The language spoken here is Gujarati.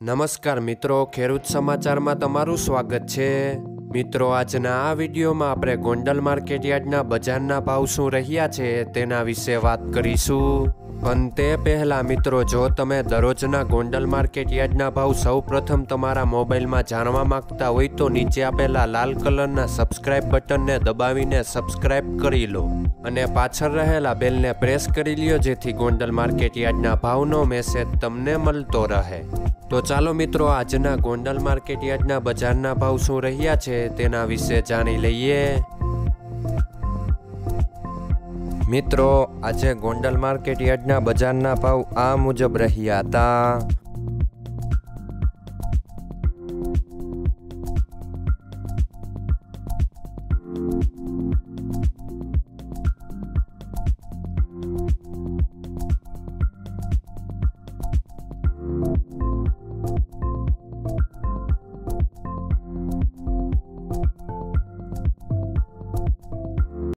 નમસ્કાર મિત્રો, ખેડૂત સમાચારમાં તમારું સ્વાગત છે. મિત્રો, આજના આ વિડીયોમાં આપણે ગોંડલ માર્કેટ યાર્ડના બજારના ભાવ શું રહ્યા છે તેના વિશે વાત કરીશું. પણ તે પહેલાં મિત્રો, જો તમે દરરોજના ગોંડલ માર્કેટ યાર્ડના ભાવ સૌ પ્રથમ તમારા મોબાઈલમાં જાણવા માંગતા હોય તો નીચે આપેલા લાલ કલરના સબસ્ક્રાઇબ બટનને દબાવીને સબસ્ક્રાઇબ કરી લો અને પાછળ રહેલા બેલને પ્રેસ કરી લ્યો જેથી ગોંડલ માર્કેટ યાર્ડના ભાવનો મેસેજ તમને મળતો રહે. તો ચાલો મિત્રો, આજના ગોંડલ માર્કેટ યાર્ડના બજારના ભાવ શું રહ્યા છે તેના વિશે જાણી લઈએ. મિત્રો, આજે ગોંડલ માર્કેટ યાર્ડના બજારના ભાવ આ મુજબ રહ્યા હતા.